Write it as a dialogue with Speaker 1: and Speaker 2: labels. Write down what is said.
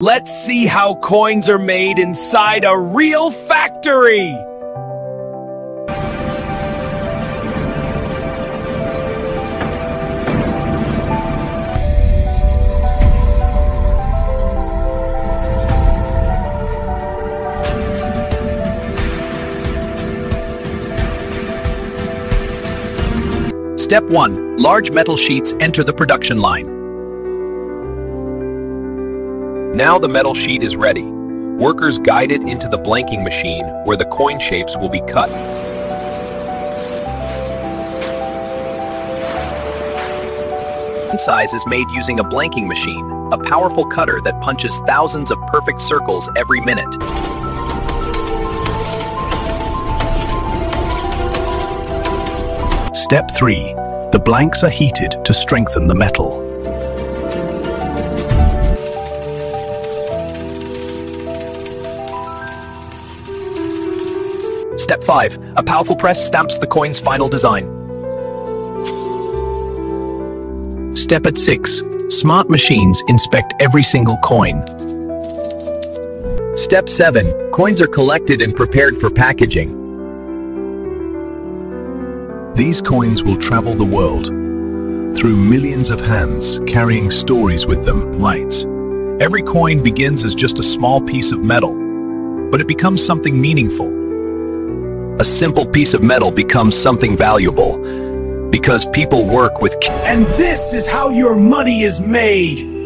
Speaker 1: Let's see how coins are made inside a real factory!
Speaker 2: Step 1. Large metal sheets enter the production line. Now the metal sheet is ready. Workers guide it into the blanking machine where the coin shapes will be cut. Size is made using a blanking machine, a powerful cutter that punches thousands of perfect circles every minute.
Speaker 3: Step 3. The blanks are heated to strengthen the metal.
Speaker 2: Step 5. A powerful press stamps the coin's final design.
Speaker 3: Step at 6. Smart machines inspect every single coin.
Speaker 2: Step 7. Coins are collected and prepared for packaging.
Speaker 4: These coins will travel the world through millions of hands carrying stories with them, lights. Every coin begins as just a small piece of metal, but it becomes something meaningful.
Speaker 2: A simple piece of metal becomes something valuable because people work with
Speaker 1: And this is how your money is made!